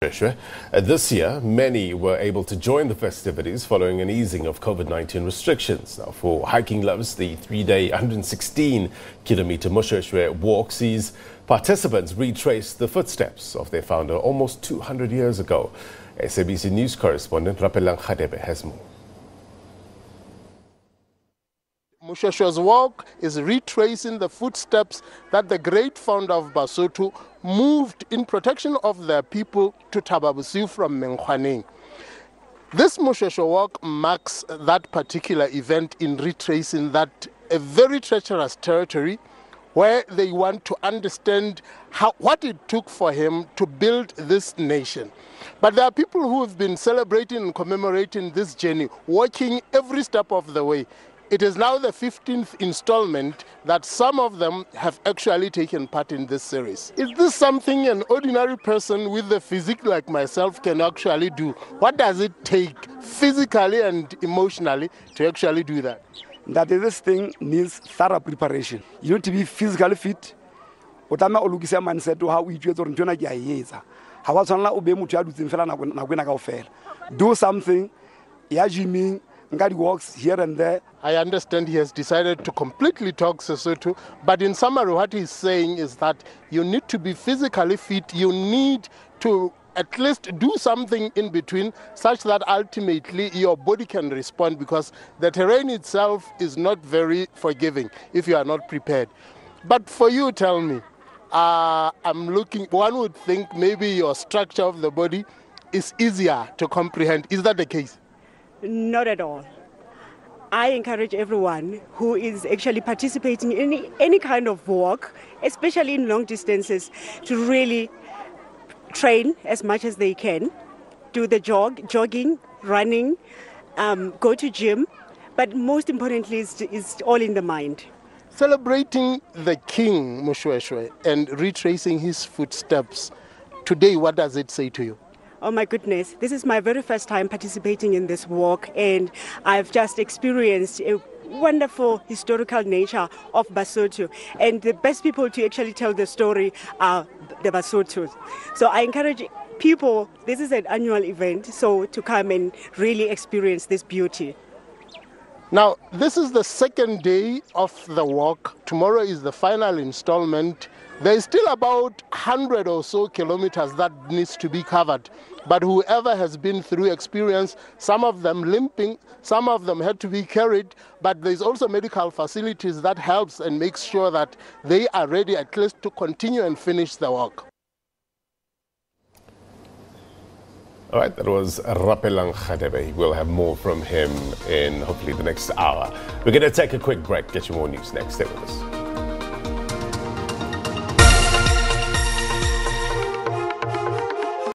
Uh, this year, many were able to join the festivities following an easing of COVID 19 restrictions. Now, for hiking lovers, the three day, 116 kilometer Moshoeshoe walk sees participants retrace the footsteps of their founder almost 200 years ago. SABC News correspondent Rapelang Radebe has more. Moshoeshoe's walk is retracing the footsteps that the great founder of Basotho moved in protection of their people to Thaba from Menkgwaneng. This Moshoeshoe walk marks that particular event in retracing that a very treacherous territory where they want to understand how, what it took for him to build this nation. But there are people who have been celebrating and commemorating this journey, walking every step of the way. It is now the 15th installment that some of them have actually taken part in this series. Is this something an ordinary person with a physique like myself can actually do? What does it take physically and emotionally to actually do that? That this thing needs thorough preparation. You need to be physically fit. o tlameya o lokise mindset wa o itjwetse gore ntho ena ke a e etsa ga wa tshwanela o beye motho ya dutseng fela nako ena kao fela do something ya gymming Ngadi walks here and there. I understand he has decided to completely talk Sesotho, but in summary, what he's saying is that you need to be physically fit, you need to at least do something in between such that ultimately your body can respond because the terrain itself is not very forgiving if you are not prepared. But for you, tell me, uh, I'm looking, one would think maybe your structure of the body is easier to comprehend. Is that the case? Not at all. I encourage everyone who is actually participating in any, kind of walk, especially in long distances, to really train as much as they can, do the jog, jogging, running, um, go to gym, but most importantly, it's, is all in the mind. Celebrating the King Moshoeshoe and retracing his footsteps, today, what does it say to you? Oh my goodness, this is my very first time participating in this walk, and I've just experienced a wonderful historical nature of Basotho. And the best people to actually tell the story are the Basothos. So I encourage people, this is an annual event, so to come and really experience this beauty. Now, this is the second day of the walk. Tomorrow is the final installment. There is still about 100 or so kilometers that needs to be covered. But whoever has been through experience, some of them limping, some of them had to be carried, but there's also medical facilities that helps and makes sure that they are ready at least to continue and finish the work. All right, that was Rapelang Radebe. We'll have more from him in hopefully the next hour. We're going to take a quick break. Get you more news next. Stay with us.